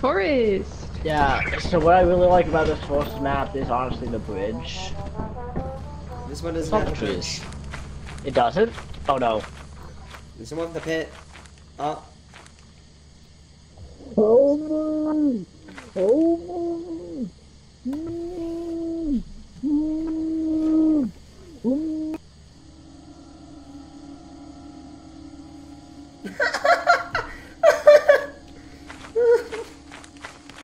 forest. Yeah, so what I really like about this forest map is honestly the bridge. This one doesn't have trees. It doesn't? Oh no. This one with the pit. Oh,